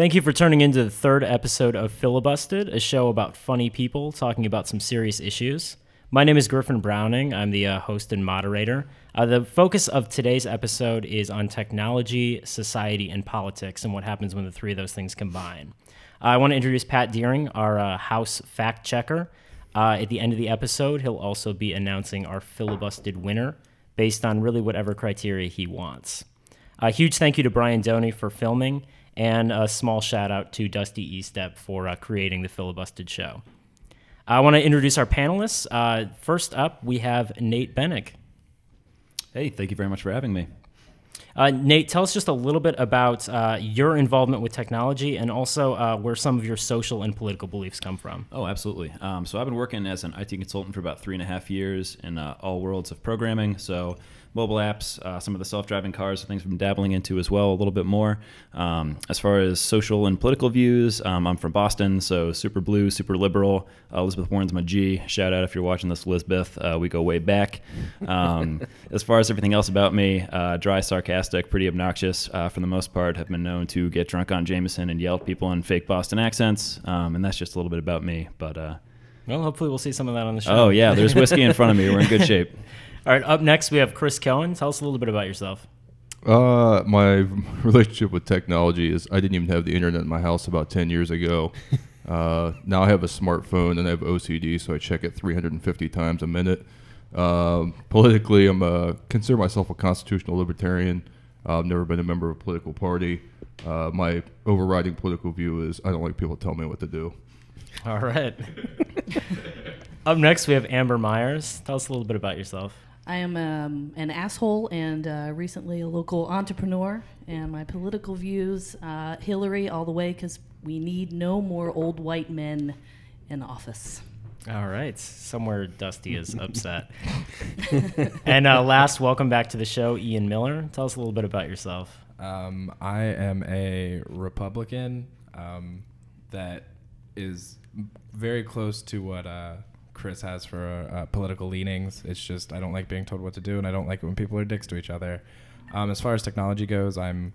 Thank you for turning into the third episode of Filibusted, a show about funny people talking about some serious issues. My name is Griffin Browning. I'm the uh, host and moderator. Uh, the focus of today's episode is on technology, society, and politics, and what happens when the three of those things combine. I want to introduce Pat Deering, our uh, house fact checker. Uh, at the end of the episode, he'll also be announcing our filibusted winner based on really whatever criteria he wants. A huge thank you to Brian Doney for filming, and a small shout out to Dusty Estepp for uh, creating the filibusted show. I want to introduce our panelists. Uh, first up, we have Nate Bennink. Hey, thank you very much for having me. Uh, Nate, tell us just a little bit about uh, your involvement with technology and also uh, where some of your social and political beliefs come from. Oh, absolutely. Um, so I've been working as an IT consultant for about three and a half years in uh, all worlds of programming. So mobile apps, uh, some of the self-driving cars, things been dabbling into as well, a little bit more. Um, as far as social and political views, um, I'm from Boston, so super blue, super liberal. Uh, Elizabeth Warren's my G. Shout out if you're watching this, Elizabeth. Uh, we go way back. Um, as far as everything else about me, uh, dry, sarcastic, pretty obnoxious uh, for the most part. Have been known to get drunk on Jameson and yell at people in fake Boston accents, um, and that's just a little bit about me. But uh, well, hopefully we'll see some of that on the show. Oh yeah, there's whiskey in front of me. We're in good shape. All right, up next we have Chris Coen. Tell us a little bit about yourself. Uh, my relationship with technology is I didn't even have the internet in my house about 10 years ago. uh, now I have a smartphone and I have OCD, so I check it 350 times a minute. Um, politically, I'm a, consider myself a constitutional libertarian. Uh, I've never been a member of a political party. Uh, my overriding political view is I don't like people tell me what to do. All right. Up next, we have Amber Myers. Tell us a little bit about yourself. I am um, an asshole and uh, recently a local entrepreneur. And my political views uh, Hillary all the way because we need no more old white men in office. All right. Somewhere Dusty is upset. and uh, last, welcome back to the show, Ian Miller. Tell us a little bit about yourself. Um, I am a Republican um, that is very close to what uh, Chris has for uh, political leanings. It's just I don't like being told what to do, and I don't like it when people are dicks to each other. Um, as far as technology goes, I'm,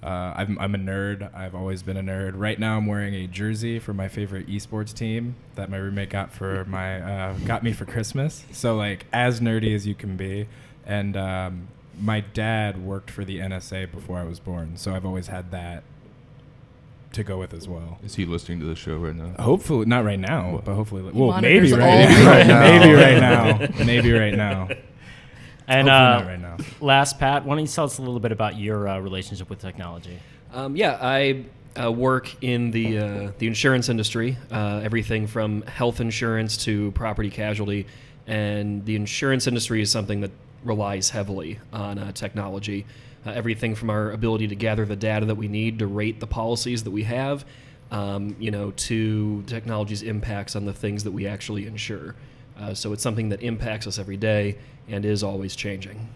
uh, I'm I'm a nerd. I've always been a nerd. Right now, I'm wearing a jersey for my favorite esports team that my roommate got for my uh, got me for Christmas. So like as nerdy as you can be, and um, my dad worked for the NSA before I was born, so I've always had that to go with as well. Is he listening to the show right now? Hopefully, not right now, What? but hopefully, He well, maybe monitors right, maybe right now, maybe right now, maybe right now. And uh, not right now. last, Pat, why don't you tell us a little bit about your uh, relationship with technology? Um, yeah, I uh, work in the uh, the insurance industry, uh, everything from health insurance to property casualty, and the insurance industry is something that relies heavily on uh, technology. Uh, everything from our ability to gather the data that we need to rate the policies that we have, um, you know, to technology's impacts on the things that we actually insure. Uh, so it's something that impacts us every day and is always changing.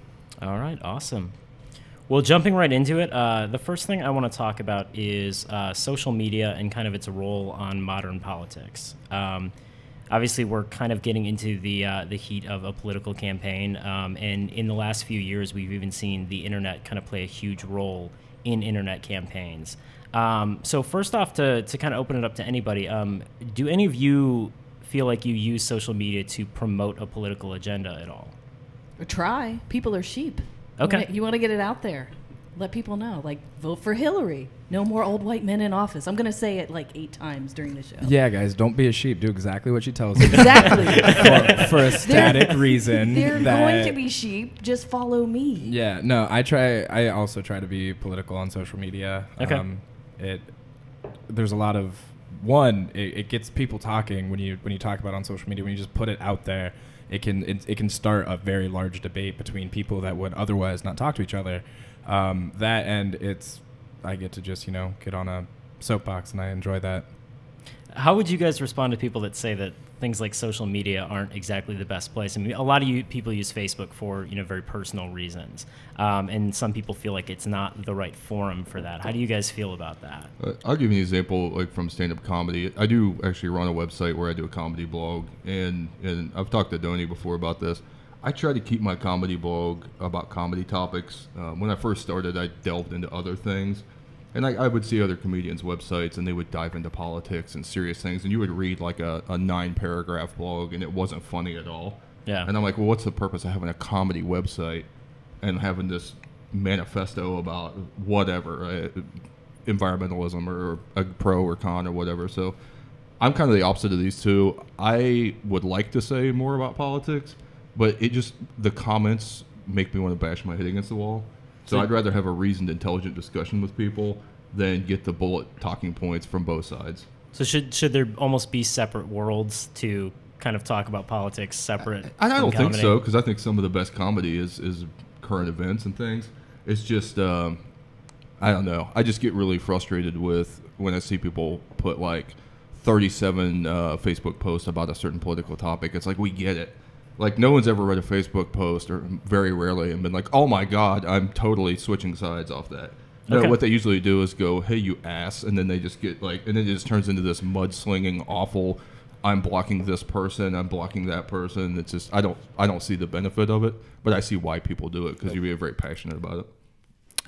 All right, awesome. Well, jumping right into it, uh, the first thing I want to talk about is uh, social media and kind of its role on modern politics. Um, obviously, we're kind of getting into the uh, the heat of a political campaign, um, and in the last few years, we've even seen the internet kind of play a huge role in internet campaigns. Um, so, first off, to to kind of open it up to anybody, um, do any of you feel like you use social media to promote a political agenda at all? Try. People are sheep. Okay. You want to get it out there. Let people know. Like, vote for Hillary. No more old white men in office. I'm going to say it like eight times during the show. Yeah, guys, don't be a sheep. Do exactly what she tells you. Exactly. for, for a static reason. They're that, going to be sheep. Just follow me. Yeah, no, I try. I also try to be political on social media. Okay. Um, it there's a lot of one. It, it gets people talking when you when you talk about it on social media. When you just put it out there, it can it, it can start a very large debate between people that would otherwise not talk to each other. Um, that and it's I get to just you know get on a soapbox and I enjoy that. How would you guys respond to people that say that things like social media aren't exactly the best place? I mean, a lot of you people use Facebook for you know very personal reasons, um, and some people feel like it's not the right forum for that. How do you guys feel about that? Uh, I'll give you an example, like from stand-up comedy. I do actually run a website where I do a comedy blog, and and I've talked to Doney before about this. I try to keep my comedy blog about comedy topics. Uh, when I first started, I delved into other things, And I, I would see other comedians' websites, and they would dive into politics and serious things, and you would read like a, a nine paragraph blog, and it wasn't funny at all. Yeah. And I'm like, well, what's the purpose of having a comedy website and having this manifesto about whatever, uh, environmentalism or a pro or con or whatever? So I'm kind of the opposite of these two. I would like to say more about politics, but it just, the comments make me want to bash my head against the wall. So So- I'd rather have a reasoned, intelligent discussion with people than get the bullet talking points from both sides. So should should there almost be separate worlds to kind of talk about politics separate? I, I don't think so because I think some of the best comedy is is current events and things. It's just um, I don't know. I just get really frustrated with when I see people put like 37 uh, Facebook posts about a certain political topic. It's like we get it. Like no one's ever read a Facebook post or very rarely and been like, "Oh my god, I'm totally switching sides off that." No, Okay. what they usually do is go, "Hey, you ass," and then they just get like, and then it just turns into this mudslinging, awful. I'm blocking this person. I'm blocking that person. It's just I don't I don't see the benefit of it, but I see why people do it because you're very passionate about it.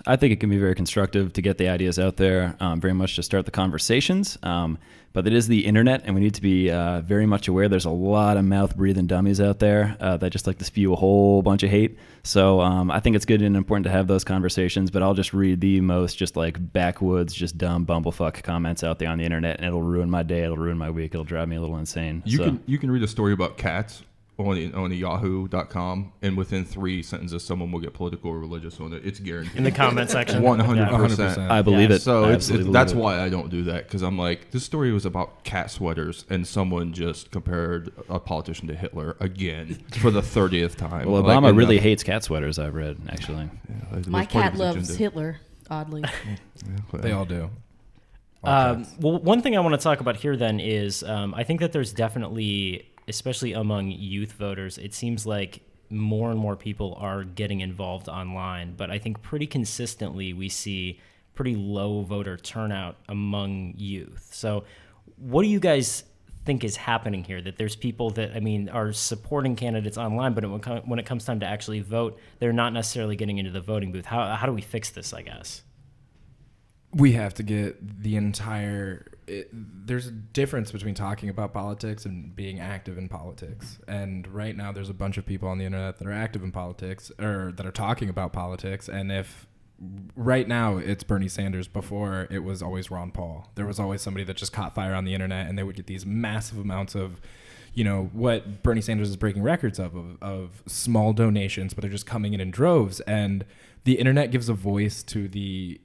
I think it can be very constructive to get the ideas out there, um, very much to start the conversations. Um, but it is the internet, and we need to be uh, very much aware. There's a lot of mouth breathing dummies out there uh, that just like to spew a whole bunch of hate. So um, I think it's good and important to have those conversations. But I'll just read the most just like backwoods, just dumb bumblefuck comments out there on the internet, and it'll ruin my day. It'll ruin my week. It'll drive me a little insane. You So- can you can read a story about cats on on Yahoo.com, and within three sentences, someone will get political or religious on it. It's guaranteed. in the comment section. One hundred Yeah. percent. I believe Yeah. it. So it's, absolutely it's that's it. why I don't do that because I'm like this story was about cat sweaters and someone just compared a politician to Hitler again for the thirtieth time. Well, Obama and, really uh, hates cat sweaters. I've read actually. yeah, My was part of cat loves agenda. Hitler, oddly. Yeah, They all do. Um, well, one thing I want to talk about here then is um, I think that there's definitely, especially among youth voters, it seems like more and more people are getting involved online. But I think pretty consistently we see pretty low voter turnout among youth. So, what do you guys think is happening here? That there's people that I mean are supporting candidates online, but when it comes time to actually vote, they're not necessarily getting into the voting booth. How how do we fix this? I guess. We have to get the entire it, there's a difference between talking about politics and being active in politics. And right now there's a bunch of people on the internet that are active in politics or that are talking about politics. And if right now it's Bernie Sanders before it was always Ron Paul. There was always somebody that just caught fire on the internet and they would get these massive amounts of you know what Bernie Sanders is breaking records of, of of small donations but they're just coming in in droves. And the internet gives a voice to the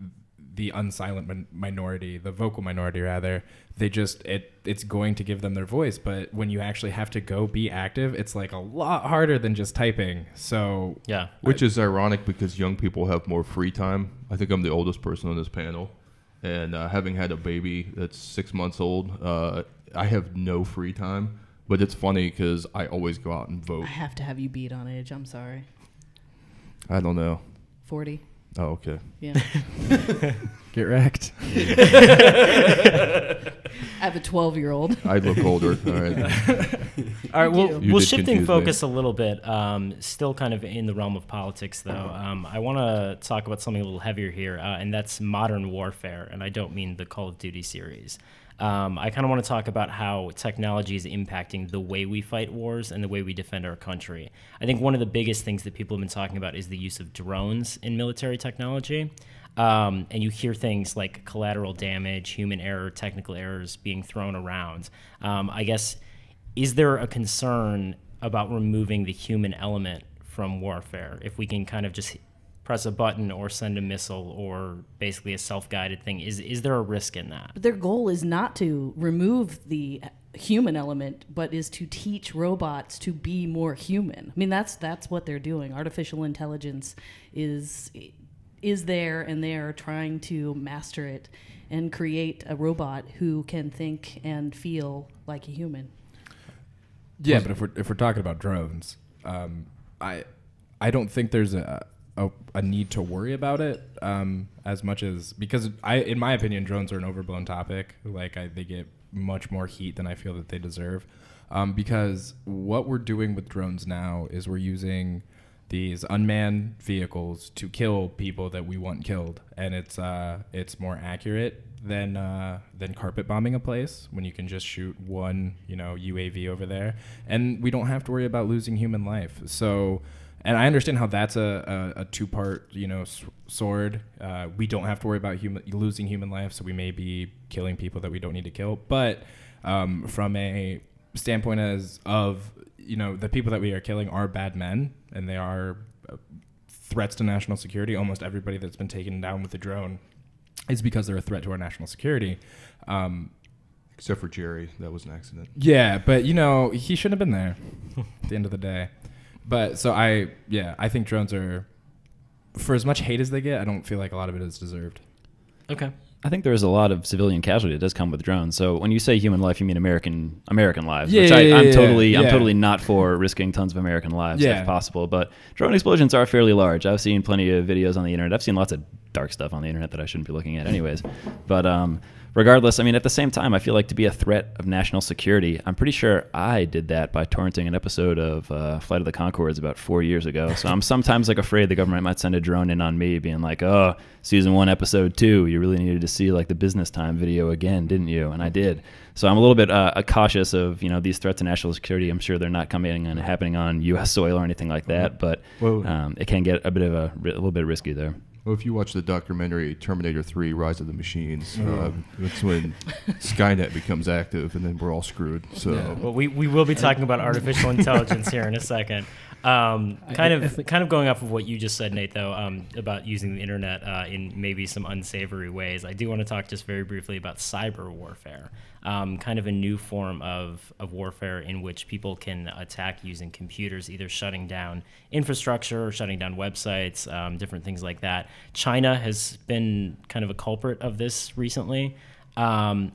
the unsilent min- minority, the vocal minority rather, they just it it's going to give them their voice. But when you actually have to go be active, it's like a lot harder than just typing. So Yeah. Which is ironic because young people have more free time. I think I'm the oldest person on this panel. And uh, having had a baby that's six months old, uh, I have no free time. But it's funny because I always go out and vote. I have to have you beat on age. I'm sorry. I don't know. 40. Oh, okay. Yeah. get wrecked. I have a 12 year old. I look older. All right. All right, well, you. You well, did shifting confuse me. focus a little bit, um, still kind of in the realm of politics, though. Um, I want to talk about something a little heavier here, uh, and that's modern warfare. And I don't mean the Call of Duty series. Um, I kind of want to talk about how technology is impacting the way we fight wars and the way we defend our country. I think one of the biggest things that people have been talking about is the use of drones in military technology. Um, and you hear things like collateral damage, human error, technical errors being thrown around. Um, I guess is there a concern about removing the human element from warfare if we can kind of just press a button or send a missile or basically a self-guided thing is is there a risk in that But their goal is not to remove the human element, but is to teach robots to be more human. I mean, that's that's what they're doing. Artificial intelligence is is there, and they are trying to master it and create a robot who can think and feel like a human. Yeah, but if we're if we're talking about drones, um, I I don't think there's a, a a need to worry about it um, as much as because I in my opinion drones are an overblown topic. Like I, they get much more heat than I feel that they deserve. Um, because what we're doing with drones now is we're using these unmanned vehicles to kill people that we want killed, and it's uh, it's more accurate than uh, than carpet bombing a place when you can just shoot one you know UAV over there, and we don't have to worry about losing human life. So. And I understand how that's a, a, a two part, you know, s- sword. Uh, we don't have to worry about human, losing human life, so we may be killing people that we don't need to kill. But um, from a standpoint as of you know the people that we are killing are bad men and they are uh, threats to national security. Almost everybody that's been taken down with a drone is because they're a threat to our national security. Um, Except for Jerry, that was an accident. yeah, but you know he shouldn't have been there. at the end of the day, but so I yeah I think drones are for as much hate as they get. I don't feel like a lot of it is deserved. Okay. I think there's a lot of civilian casualty that does come with drones. So when you say human life, you mean American American lives, Yeah, which I, yeah, I'm yeah, totally I'm totally not for risking tons of American lives Yeah. if possible. But drone explosions are fairly large. I've seen plenty of videos on the internet. I've seen lots of dark stuff on the internet that I shouldn't be looking at, anyways. but um, regardless, I mean, at the same time, I feel like to be a threat of national security, I'm pretty sure I did that by torrenting an episode of uh, Flight of the Conchords about four years ago. So I'm sometimes like afraid the government might send a drone in on me, being like, "Oh, season one, episode two, you really needed to see like the business time video again, didn't you?" And I did. So I'm a little bit uh, cautious of you know these threats to national security. I'm sure they're not coming and happening on U.S. soil or anything like that, but um, it can get a bit of a, a little bit risky there. Well, if you watch the documentary Terminator 3 Rise of the Machines, uh, that's when Skynet becomes active and then we're all screwed. So, Well, we, we will be talking about artificial intelligence here in a second. Um, kind of kind of going off of what you just said, Nate, though, um, about using the internet uh, in maybe some unsavory ways. I do want to talk just very briefly about cyber warfare, um, kind of a new form of, of warfare in which people can attack using computers, either shutting down infrastructure or shutting down websites, um, different things like that. China has been kind of a culprit of this recently. Um,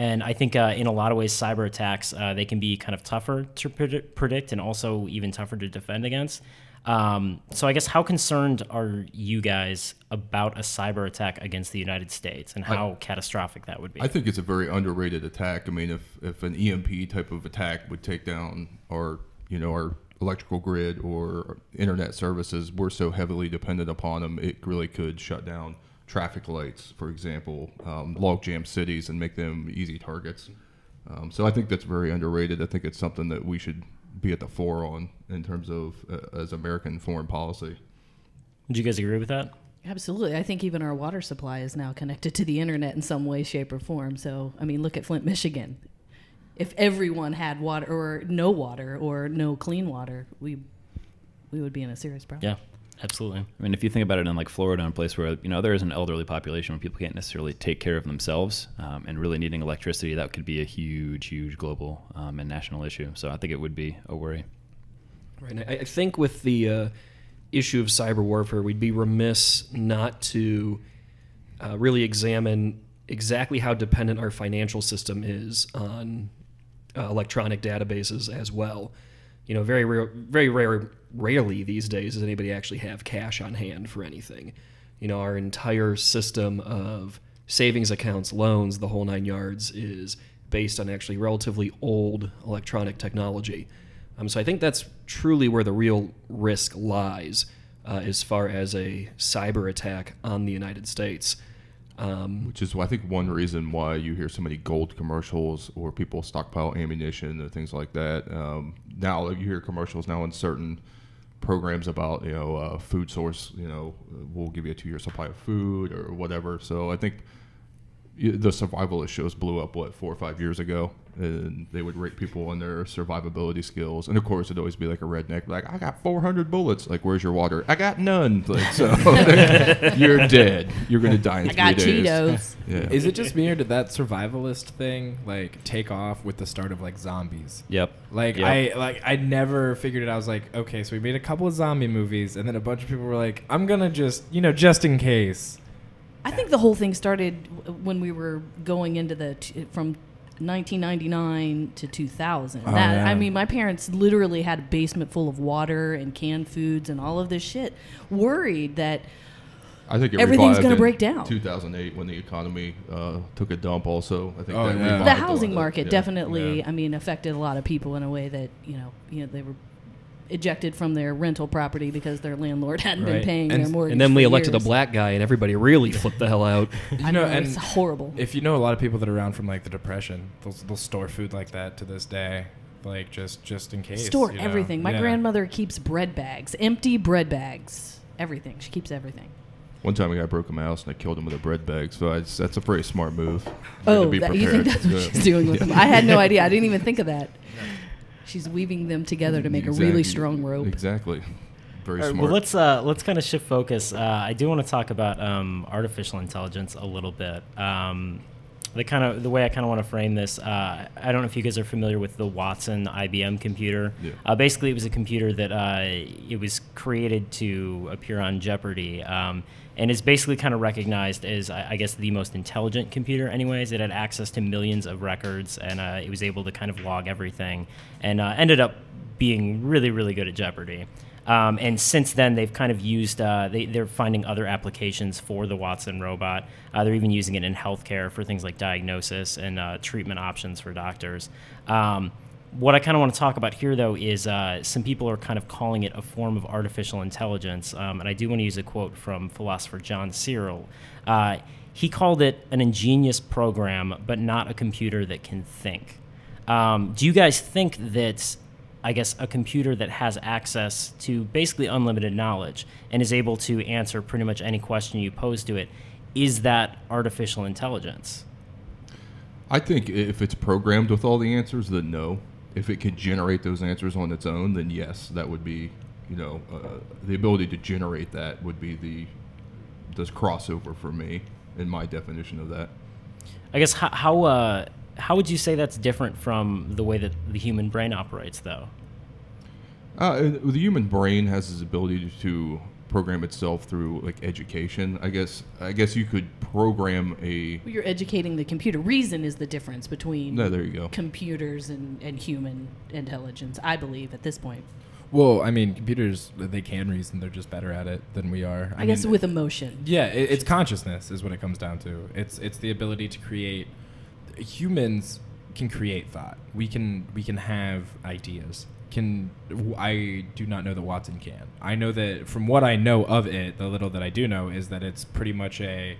and I think uh, in a lot of ways, cyber attacks uh, they can be kind of tougher to predict, predict and also even tougher to defend against. Um, so I guess how concerned are you guys about a cyber attack against the United States and how catastrophic that would be? I think it's a very underrated attack. I mean, if, if an EMP type of attack would take down our, you know, our electrical grid or internet services, we're so heavily dependent upon them, it really could shut down traffic lights, for example, um, log jam cities and make them easy targets. Um, so I think that's very underrated. I think it's something that we should be at the fore on in terms of uh, as American foreign policy. Would you guys agree with that? Absolutely. I think even our water supply is now connected to the internet in some way, shape, or form. So, I mean, look at Flint, Michigan. If everyone had water or no water or no clean water, we we would be in a serious problem. Yeah, absolutely. I mean, if you think about it in like Florida, a place where you know there is an elderly population where people can't necessarily take care of themselves um, and really needing electricity, that could be a huge, huge global um, and national issue. So I think it would be a worry. Right. and I, I think with the uh, issue of cyber warfare, we'd be remiss not to uh, really examine exactly how dependent our financial system is on uh, electronic databases as well. You know, very rare, very rare, rarely these days does anybody actually have cash on hand for anything. You know, our entire system of savings accounts, loans, the whole nine yards is based on actually relatively old electronic technology. Um, so I think that's truly where the real risk lies uh, as far as a cyber attack on the United States. Um, Which is, why I think, one reason why you hear so many gold commercials or people stockpile ammunition or things like that. Um, now you hear commercials now in certain programs about you know uh, food source. You know, we'll give you a two-year supply of food or whatever. So I think the survival issues blew up what four or five years ago, and they would rate people on their survivability skills. And of course, it'd always be like a redneck, like I got 400 bullets. Like, where's your water? I got none. Like, so you're dead. You're gonna die in I three got days. Cheetos. Yeah. Is it just me or did that survivalist thing like take off with the start of like zombies? Yep. Like Yep. I like I never figured it. out. I was like, okay, so we made a couple of zombie movies, and then a bunch of people were like, I'm gonna just you know just in case. I think the whole thing started when we were going into the t- from 1999 to 2000. Oh, that yeah. I mean, my parents literally had a basement full of water and canned foods and all of this shit, worried that I think Everything's gonna break down. 2008 when the economy uh, took a dump. Also, I think Oh, that yeah. the housing lot of- market yeah, definitely, yeah. I mean, affected a lot of people in a way that you know, you know, they were ejected from their rental property because their landlord hadn't been paying And- their mortgage. And then we for elected a black guy, and everybody really flipped the hell out. I know, it's horrible. If you know a lot of people that are around from like the depression, they'll, they'll store food like that to this day, like just just in case. Store you know? everything. My Yeah. grandmother keeps bread bags, empty bread bags, everything. She keeps everything. One time a guy broke in my house and I killed him with a bread bag. So I, that's a pretty smart move. Way to Oh, be that, you think that's what she's doing with them? I had no idea. I didn't even think of that. She's weaving them together to make a really strong rope. Exactly. Very All right, smart. well, let's uh, let's kind of shift focus. Uh, I do want to talk about um, artificial intelligence a little bit. Um, the kind of the way I kind of want to frame this. Uh, I don't know if you guys are familiar with the Watson IBM computer. Yeah. Uh, basically, it was a computer that uh, it was created to appear on Jeopardy, um, and is basically kind of recognized as, I I guess, the most intelligent computer. Anyways, it had access to millions of records, and uh, it was able to kind of log everything, and uh, ended up being really, really good at Jeopardy. Um, and since then, they've kind of used, uh, they, they're finding other applications for the Watson robot. Uh, they're even using it in healthcare for things like diagnosis and uh, treatment options for doctors. Um, what I kind of want to talk about here, though, is uh, some people are kind of calling it a form of artificial intelligence. Um, and I do want to use a quote from philosopher John Searle. Uh, he called it an ingenious program, but not a computer that can think. Um, do you guys think that, I guess, a computer that has access to basically unlimited knowledge and is able to answer pretty much any question you pose to it, is that artificial intelligence? I think if it's programmed with all the answers, then no. If it can generate those answers on its own, then yes, that would be, you know, uh, the ability to generate that would be the this crossover for me in my definition of that. I guess how how, uh, how would you say that's different from the way that the human brain operates, though? Uh, the human brain has this ability to program itself through like education. I guess I guess you could program a. You're educating the computer. Reason is the difference between No, there you go. computers and, and human intelligence, I believe, at this point. Well, I mean, computers they can reason; they're just better at it than we are. I, guess mean, with emotion. Yeah, it, it's consciousness is what it comes down to. It's it's the ability to create. Humans can create thought. We can we can have ideas. Can I do not know that Watson can. I know that from what I know of it, the little that I do know is that it's pretty much a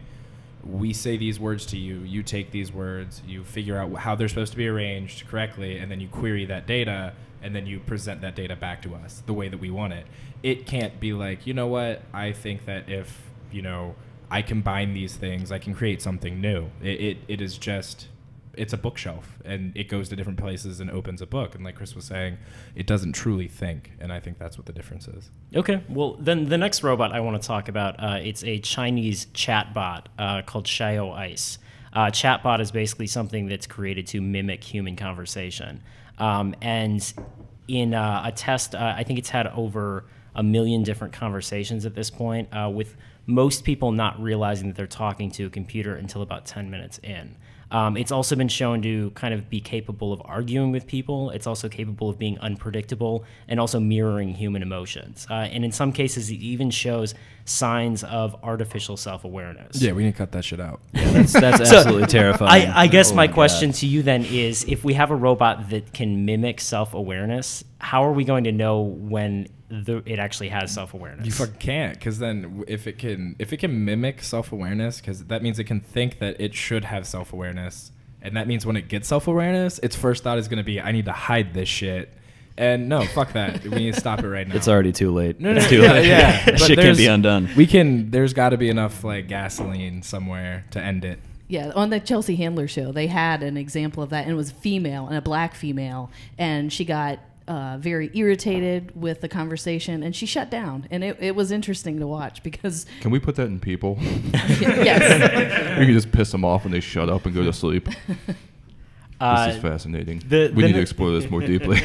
we say these words to you, you take these words, you figure out how they're supposed to be arranged correctly, and then you query that data, and then you present that data back to us the way that we want it. It can't be like, you know what, I think that if, you know, I combine these things, I can create something new. It, it, it is just, it's a bookshelf, and it goes to different places and opens a book. And like Chris was saying, it doesn't truly think, and I think that's what the difference is. Okay, well then the next robot I want to talk about uh, it's a Chinese chatbot uh, called Xiao Ice. Uh, chatbot is basically something that's created to mimic human conversation, um, and in uh, a test, uh, I think it's had over a million different conversations at this point, uh, with most people not realizing that they're talking to a computer until about 10 minutes in. Um, it's also been shown to kind of be capable of arguing with people. It's also capable of being unpredictable and also mirroring human emotions. Uh, and in some cases, it even shows signs of artificial self awareness. Yeah, we need to cut that shit out. That's, that's absolutely terrifying. I, I guess Oh my God. question to you then is if we have a robot that can mimic self awareness, how are we going to know when the, it actually has self awareness? You fucking can't, because then if it can if it can mimic self awareness, because that means it can think that it should have self awareness, and that means when it gets self awareness, its first thought is going to be, "I need to hide this shit." And no, fuck that. We need to stop it right now. It's already too late. No, no, it's too yeah, late. yeah. That But shit can't be undone. We can. There's got to be enough like gasoline somewhere to end it. Yeah, on the Chelsea Handler show, they had an example of that, and it was female and a black female, and she got uh, very irritated with the conversation, and she shut down, and it, it was interesting to watch because Can we put that in people? yes, we can just piss them off and they shut up and go to sleep. Uh, this is fascinating. the- we the need ne- to explore this more deeply.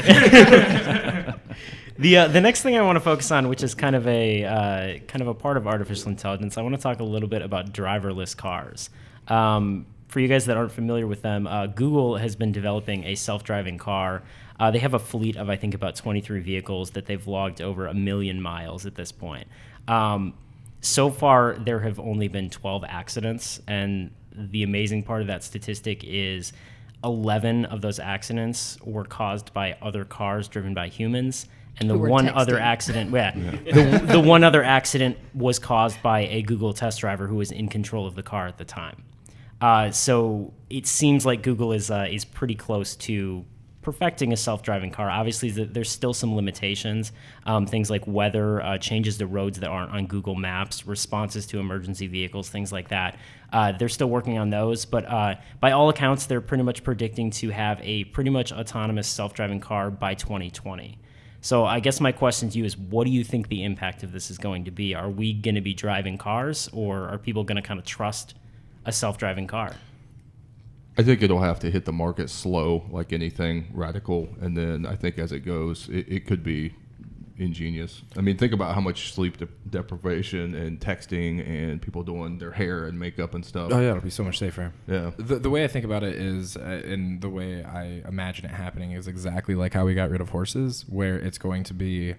The uh, the next thing I want to focus on, which is kind of a uh, kind of a part of artificial intelligence, I want to talk a little bit about driverless cars. Um, for you guys that aren't familiar with them, uh, Google has been developing a self-driving car. Uh, they have a fleet of I think about 23 vehicles that they've logged over a million miles at this point. Um, so far, there have only been 12 accidents, and the amazing part of that statistic is 11 of those accidents were caused by other cars driven by humans, and the Who were one other texting. accident, yeah, The, the one other accident was caused by a Google test driver who was in control of the car at the time. Uh, so it seems like Google is uh, is pretty close to perfecting a self-driving car. Obviously, there's still some limitations. Um, things like weather, uh, changes to roads that aren't on Google Maps, responses to emergency vehicles, things like that. Uh, they're still working on those, but uh, by all accounts, they're pretty much predicting to have a pretty much autonomous self-driving car by 2020. So I guess my question to you is, what do you think the impact of this is going to be? Are we going to be driving cars, or are people going to kind of trust a self-driving car? I think it'll have to hit the market slow, like anything radical, and then I think as it goes, it, it could be ingenious. I mean, think about how much sleep de- deprivation and texting and people doing their hair and makeup and stuff. Oh yeah, it'll be so much safer. Yeah. The, the way I think about it is, uh, and the way I imagine it happening is exactly like how we got rid of horses, where it's going to be,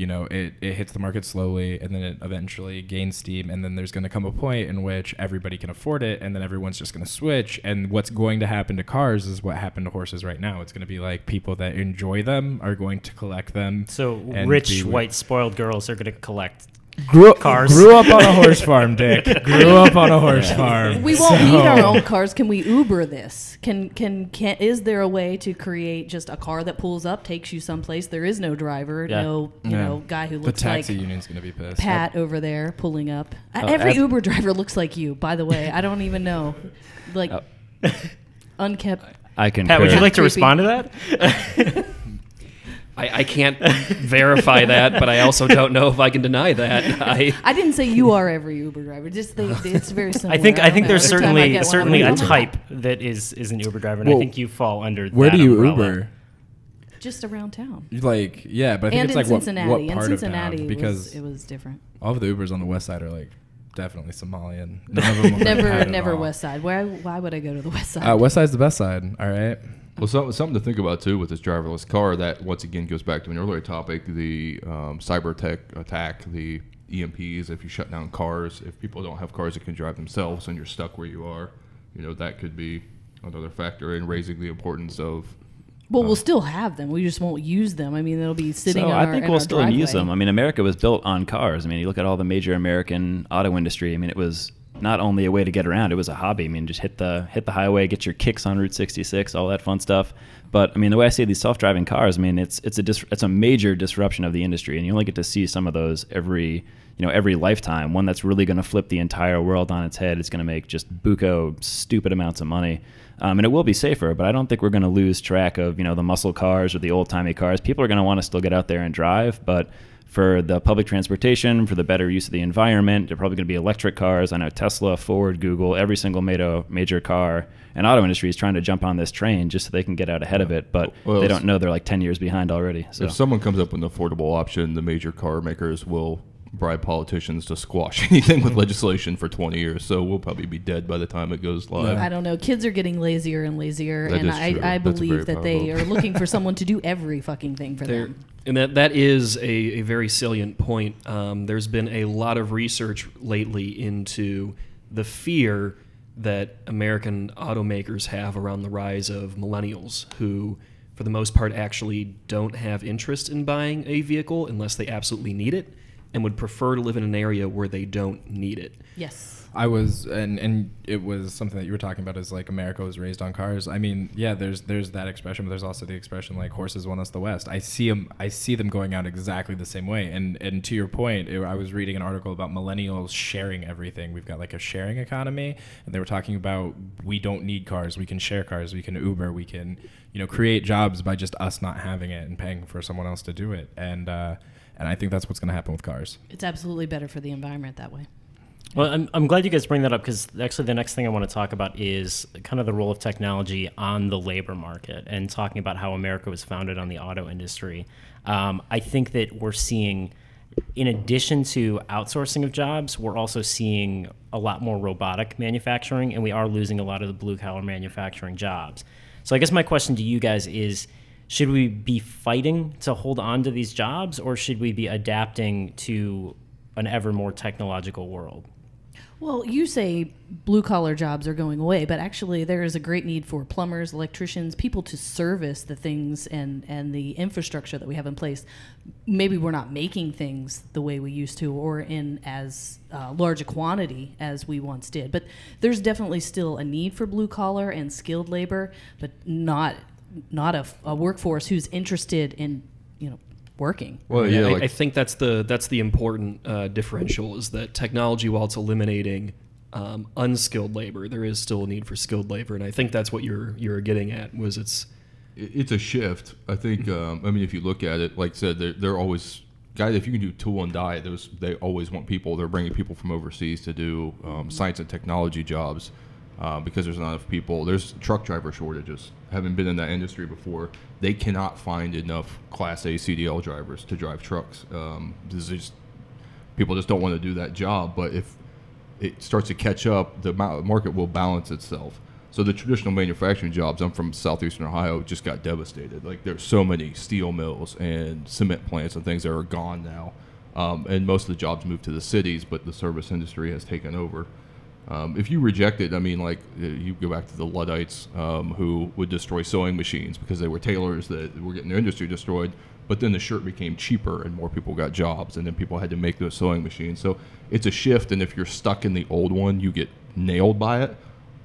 you know, it, it hits the market slowly and then it eventually gains steam. And then there's going to come a point in which everybody can afford it. And then everyone's just going to switch. And what's going to happen to cars is what happened to horses right now. It's going to be like people that enjoy them are going to collect them. So rich, white, spoiled girls are going to collect. Grew, cars. Grew up on a horse farm, Dick. Grew up on a horse farm. We won't need our own cars. Can we Uber this? Can can can? Is there a way to create just a car that pulls up, takes you someplace? There is no driver, Yeah. no you Yeah. know guy who The looks like the taxi union's going to be pissed. Pat over there pulling up. Uh, Oh, Every ab- Uber driver looks like you. By the way, I don't even know. Like Oh. unkept. I can. Pat, would you like to Creepy. respond to that? I, I can't verify that, but I also don't know if I can deny that. I, I didn't say you are every Uber driver. Just they, it's very similar. I think I don't think there's Every time I certainly get one, I'm certainly like, a "Oh type that is is an Uber driver, and I Well, think you fall under. Where that do you umbrella. Uber? just around town. Like, yeah, but I think And it's in like what, Cincinnati. what in part Cincinnati, of town? it Because was, it was different. all of the Ubers on the west side are like definitely Somalian. None of them look like Never, Pat at never all. West Side. Why, why would I go to the West Side? Uh, west side's the best side. All right. Well, so, something to think about too with this driverless car. That once again goes back to an earlier topic: the um, cyber tech attack, the EMPs. If you shut down cars, if people don't have cars that can drive themselves, and you're stuck where you are, you know that could be another factor in raising the importance of. well, we'll still have them. We just won't use them. I mean, they'll be sitting. So in I our, think we'll our still use them. I mean, America was built on cars. I mean, you look at all the major American auto industry. I mean, it was not only a way to get around; it was a hobby. I mean, just hit the hit the highway, get your kicks on Route 66, all that fun stuff. But I mean, the way I see these self-driving cars, I mean, it's it's a dis- it's a major disruption of the industry, and you only get to see some of those every you know every lifetime. One that's really going to flip the entire world on its head. It's going to make just buco stupid amounts of money. Um, and it will be safer, but I don't think we're going to lose track of you know the muscle cars or the old timey cars. People are going to want to still get out there and drive, but for the public transportation, for the better use of the environment, they're probably going to be electric cars. I know Tesla, Ford, Google, every single major major car and auto industry is trying to jump on this train just so they can get out ahead of it, but Well, they don't know they're like ten years behind already. So If someone comes up with an affordable option, the major car makers will bribe politicians to squash anything with legislation for 20 years. So we'll probably be dead by the time it goes live. I don't know. Kids are getting lazier and lazier, That and is I, true. I That's believe very that they are looking for someone to do every fucking thing for There, them. and that that is a, a very salient point. Um, there's been a lot of research lately into the fear that American automakers have around the rise of millennials who, for the most part, actually don't have interest in buying a vehicle unless they absolutely need it and would prefer to live in an area where they don't need it. Yes. I was, and and it was something that you were talking about is like America was raised on cars. I mean, yeah, there's there's that expression, but there's also the expression like horses won us the West. I see them, I see them going out exactly the same way. And and to your point, it, I was reading an article about millennials sharing everything. We've got like a sharing economy, and they were talking about we don't need cars, we can share cars, we can Uber, we can you know create jobs by just us not having it and paying for someone else to do it. And uh, and I think that's what's going to happen with cars. It's absolutely better for the environment that way. Well, I'm, I'm glad you guys bring that up because actually the next thing I want to talk about is kind of the role of technology on the labor market and talking about how America was founded on the auto industry. Um, I think that we're seeing, in addition to outsourcing of jobs, we're also seeing a lot more robotic manufacturing and we are losing a lot of the blue collar manufacturing jobs. So I guess my question to you guys is should we be fighting to hold on to these jobs or should we be adapting to an ever more technological world? Well, you say blue collar jobs are going away, but actually there is a great need for plumbers, electricians, people to service the things and, and the infrastructure that we have in place. Maybe we're not making things the way we used to or in as uh, large a quantity as we once did. But there's definitely still a need for blue collar and skilled labor, but not not a, a workforce who's interested in you know working. Well, I, yeah, I, like I think that's the that's the important uh, differential is that technology, while it's eliminating um, unskilled labor, there is still a need for skilled labor, and I think that's what you're you're getting at was it's it's a shift. I think. Um, I mean, if you look at it, like I said, they're, they're always guys. If you can do tool and die, those they always want people. They're bringing people from overseas to do um, science and technology jobs uh, because there's not enough people. There's truck driver shortages. Having been in that industry before, they cannot find enough Class A CDL drivers to drive trucks. Um, just people just don't want to do that job. But if it starts to catch up, the market will balance itself. So the traditional manufacturing jobs, I'm from southeastern Ohio, just got devastated. Like there's so many steel mills and cement plants and things that are gone now, um, and most of the jobs moved to the cities, but the service industry has taken over. Um, if you reject it, I mean, like uh, you go back to the Luddites um, who would destroy sewing machines because they were tailors that were getting their industry destroyed. But then the shirt became cheaper and more people got jobs, and then people had to make those sewing machines. So it's a shift, and if you're stuck in the old one, you get nailed by it.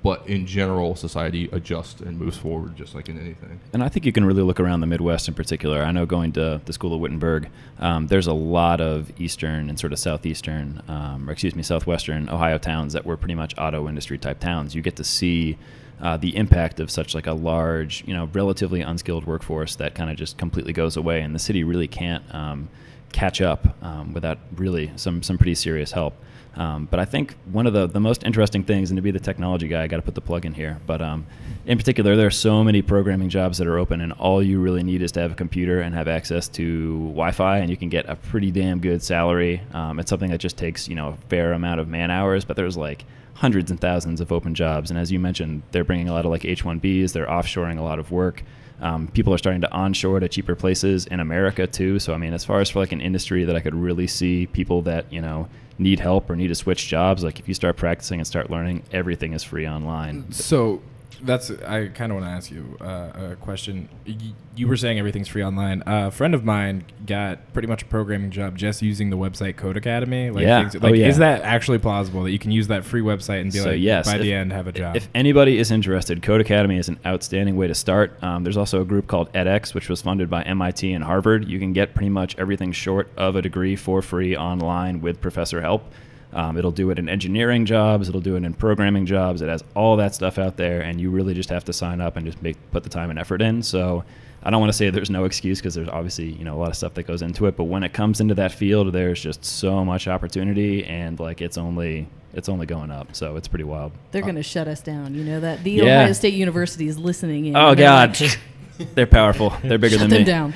But in general, society adjusts and moves forward just like in anything. And I think you can really look around the Midwest in particular. I know going to the School of Wittenberg, um, there's a lot of eastern and sort of southeastern, um, or excuse me, southwestern Ohio towns that were pretty much auto industry type towns. You get to see uh, the impact of such like a large, you know, relatively unskilled workforce that kind of just completely goes away, and the city really can't um, catch up um, without really some some pretty serious help. Um, but I think one of the, the most interesting things, and to be the technology guy, I got to put the plug in here. But um, in particular, there are so many programming jobs that are open, and all you really need is to have a computer and have access to Wi-Fi, and you can get a pretty damn good salary. Um, it's something that just takes you know a fair amount of man hours, but there's like hundreds and thousands of open jobs, and as you mentioned, they're bringing a lot of like H-1Bs. They're offshoring a lot of work. Um, people are starting to onshore to cheaper places in America too. So I mean, as far as for like an industry that I could really see people that you know need help or need to switch jobs, like if you start practicing and start learning, everything is free online. So that's I kind of want to ask you uh, a question. Y- You were saying everything's free online. Uh, a friend of mine got pretty much a programming job just using the website Codecademy. Like, Yeah. things- Oh, yeah. is that actually plausible that you can use that free website and be So like, yes, by if- the end have a job? If anybody is interested, Codecademy is an outstanding way to start. Um, there's also a group called edX, which was funded by MIT and Harvard. You can get pretty much everything short of a degree for free online with professor help. Um, it'll do it in engineering jobs. It'll do it in programming jobs. It has all that stuff out there, and you really just have to sign up and just make put the time and effort in. So I don't want to say there's no excuse because there's obviously you know a lot of stuff that goes into it. But when it comes into that field, there's just so much opportunity, and like it's only it's only going up. So it's pretty wild. They're going to shut us down. You know that the Yeah. Ohio State University is listening in. Oh God, like, they're powerful. They're bigger shut than them me. down.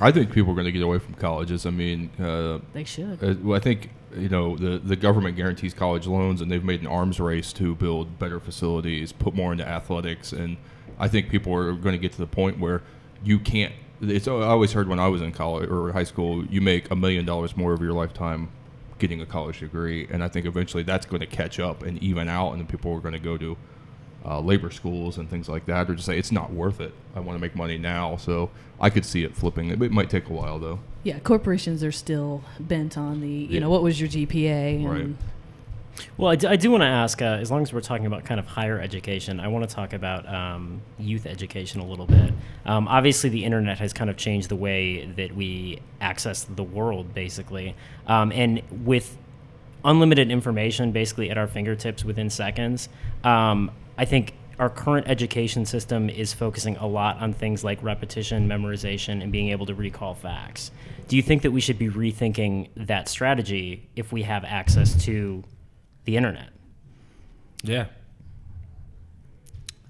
I think people are going to get away from colleges. I mean, uh, They should. Uh, well, I think you know the the government guarantees college loans, and they've made an arms race to build better facilities, put more into athletics, and I think people are going to get to the point where you can't. It's I always heard when I was in college or high school, you make a million dollars more of your lifetime getting a college degree, and I think eventually that's going to catch up and even out, and people are going to go to uh, labor schools and things like that, or just say it's not worth it. I want to make money now, so I could see it flipping. It might take a while though. Yeah, corporations are still bent on the, you Yeah. know, what was your GPA? And Right. Well, I do, I do want to ask, uh, as long as we're talking about kind of higher education, I want to talk about um, youth education a little bit. Um, obviously, the internet has kind of changed the way that we access the world, basically. Um, and with unlimited information basically at our fingertips within seconds, um, I think our current education system is focusing a lot on things like repetition, memorization, and being able to recall facts. Do you think that we should be rethinking that strategy if we have access to the internet? yeah.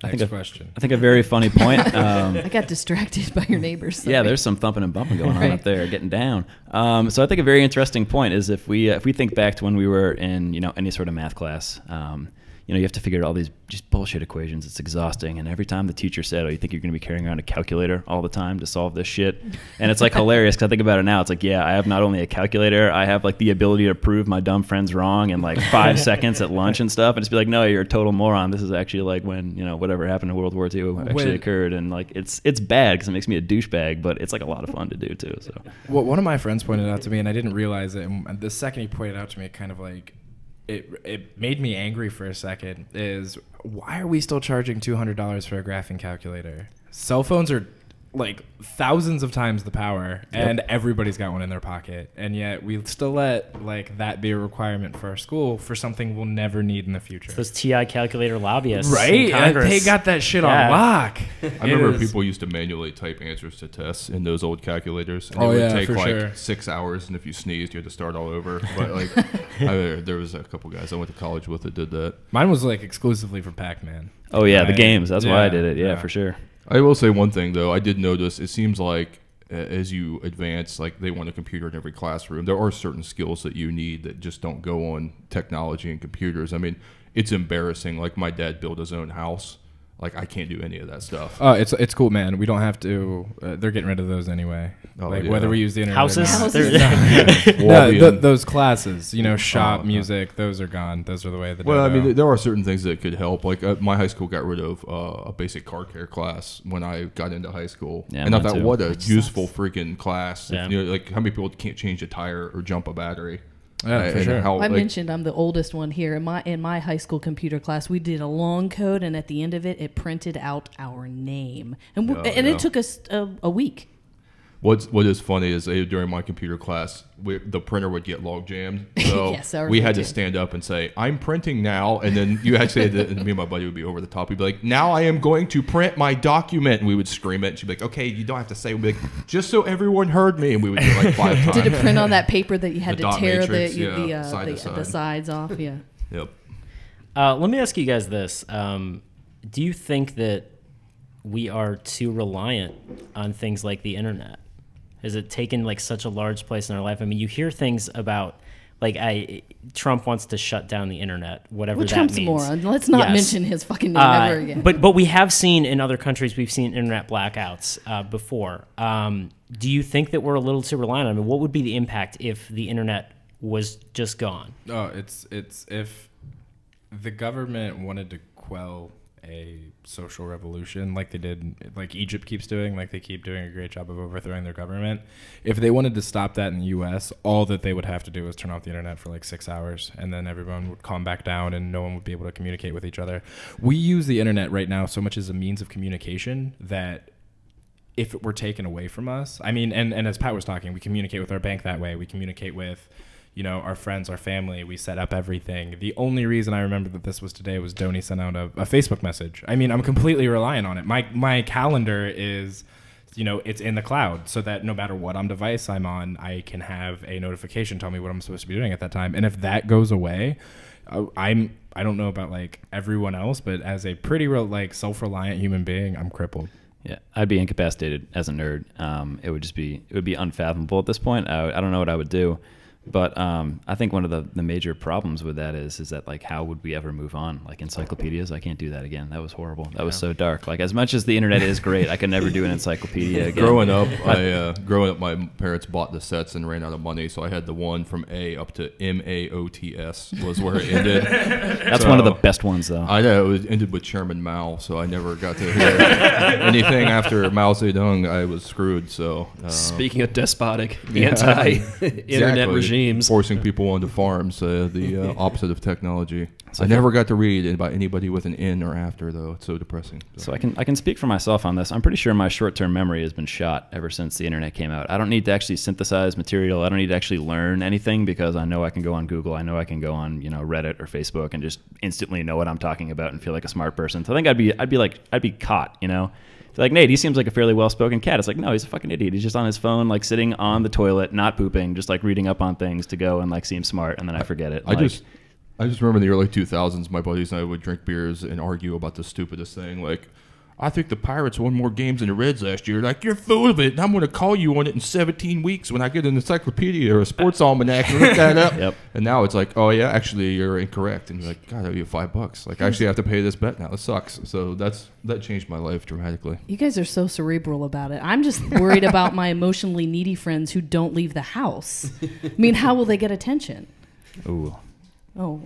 I Next think a- question. I think a very funny point. Um, I got distracted by your neighbors. yeah, there's some thumping and bumping going on Right. up there, getting down. Um, so I think a very interesting point is if we uh, if we think back to when we were in you know any sort of math class, um, you know, you have to figure out all these just bullshit equations. It's exhausting. And every time the teacher said, "Oh, you think you're going to be carrying around a calculator all the time to solve this shit?" And it's like hilarious because I think about it now. It's like, yeah, I have not only a calculator, I have like the ability to prove my dumb friends wrong in like five seconds at lunch and stuff, and just be like, "No, you're a total moron. This is actually like when you know whatever happened in World War II actually When- occurred." And like, it's it's bad because it makes me a douchebag, but it's like a lot of fun to do too. So What one of my friends pointed out to me, and I didn't realize it. And the second he pointed out to me, it kind of like it it made me angry for a second. Is why are we still charging two hundred dollars for a graphing calculator? Cell phones are like thousands of times the power, and everybody's got one in their pocket, and yet we still let like that be a requirement for our school for something we'll never need in the future. Those TI calculator lobbyists, Right? Uh, Congress. They got that shit Yeah. on lock. I remember people used to manually type answers to tests in those old calculators. And Oh, it would yeah, take for like sure. six hours, and if you sneezed, you had to start all over. But like, I, there was a couple guys I went to college with that did that. Mine was like exclusively for Pac-Man. Oh yeah, the games. That's why I did it. Yeah, yeah. for sure. I will say one thing though. I did notice it seems like as you advance, like they want a computer in every classroom. There are certain skills that you need that just don't go on technology and computers. I mean, it's embarrassing. Like my dad built his own house. Like I can't do any of that stuff. Oh, it's it's cool, man. We don't have to. Uh, they're getting rid of those anyway. Oh, like yeah. whether we use the internet houses. Or not. Houses. No, th- those classes, you know, shop, Oh, okay. music, those are gone. Those are the way. The Well, I mean, there are certain things that could help. Like uh, my high school got rid of uh, a basic car care class when I got into high school, Yeah, and I thought, too. what a Which useful sucks. freaking class. Yeah. You know, like how many people can't change a tire or jump a battery? Yeah, Uh, for sure. how, I like- mentioned I'm the oldest one here. In my in my high school computer class, we did a long code, and at the end of it, it printed out our name, and we, Oh, and yeah. it took us a, a week. What's what is funny is uh, during my computer class, we, the printer would get log jammed, so Yes, ours we would had to too. stand up and say, "I'm printing now," and then you actually had to, and me and my buddy would be over the top. He'd be like, "Now I am going to print my document," and we would scream it. And she'd be like, "Okay, you don't have to say." We'd be like, "Just so everyone heard me," and we would do it like five times. Did it print on that paper that you had The to dot tear matrix, the yeah, the, uh, side the, to side. the sides off? Yeah. Yep. Uh, let me ask you guys this: um, Do you think that we are too reliant on things like the internet? Has it taken like such a large place in our life? I mean, you hear things about like I Trump wants to shut down the internet, whatever Well, that Trump's a means. moron. Let's not Yes. mention his fucking name Uh, ever again. But but we have seen in other countries we've seen internet blackouts uh, before. Um, do you think that we're a little too reliant on it? What would be the impact if the internet was just gone? Oh, it's it's if the government wanted to quell a social revolution like they did like Egypt keeps doing, like they keep doing a great job of overthrowing their government. If they wanted to stop that in the US, all that they would have to do is turn off the internet for like 6 hours and then everyone would calm back down and no one would be able to communicate with each other. We use the internet right now so much as a means of communication that if it were taken away from us, I mean, and, and as Pat was talking, we communicate with our bank that way. We communicate with, you know, our friends, our family. We set up everything. The only reason I remember that this was today was Doney sent out a, a Facebook message. I mean, I'm completely reliant on it. My my calendar is, you know, it's in the cloud, so that no matter what on device I'm on, I can have a notification tell me what I'm supposed to be doing at that time. And if that goes away, uh, I'm I don't know about like everyone else, but as a pretty real like self-reliant human being, I'm crippled. Yeah, I'd be incapacitated as a nerd. Um, it would just be it would be unfathomable at this point. I, I don't know what I would do, but um, I think one of the, the major problems with that is is that like how would we ever move on? Like encyclopedias, I can't do that again. That was horrible. That was so dark. Like as much as the internet is great, I could never do an encyclopedia again. Growing up, I uh, growing up, my parents bought the sets and ran out of money, so I had the one from A up to M A O T S was where it ended. That's one of the best ones though. I know it ended with Chairman Mao, so I never got to hear anything after Mao Zedong. I was screwed. So uh, Speaking of despotic, Yeah. anti-internet exactly. Regimes, forcing people onto farms, uh, the uh, opposite of technology. So I never got to read about anybody with an in or after, though. It's so depressing. So I can I can speak for myself on this. I'm pretty sure my short-term memory has been shot ever since the internet came out. I don't need to actually synthesize material. I don't need to actually learn anything because I know I can go on Google. I know I can go on you know Reddit or Facebook and just instantly know what I'm talking about and feel like a smart person. So I think I'd be I'd be like I'd be caught. You know. They're like Nate, he seems like a fairly well-spoken cat. It's like no, he's a fucking idiot. He's just on his phone, like sitting on the toilet, not pooping, just like reading up on things to go and like seem smart, and then I forget it. I Like, just, I just remember in the early 2000s, my buddies and I would drink beers and argue about the stupidest thing. Like, I think the Pirates won more games than the Reds last year. Like, you're full of it. And I'm going to call you on it in 17 weeks when I get an encyclopedia or a sports almanac and look that up. Yep. And now it's like, oh, yeah, actually, you're incorrect. And you're like, God, I owe you five bucks. Like, I actually have to pay this bet now. It sucks. So that's that changed my life dramatically. You guys are so cerebral about it. I'm just worried about my emotionally needy friends who don't leave the house. I mean, how will they get attention? Ooh. Oh,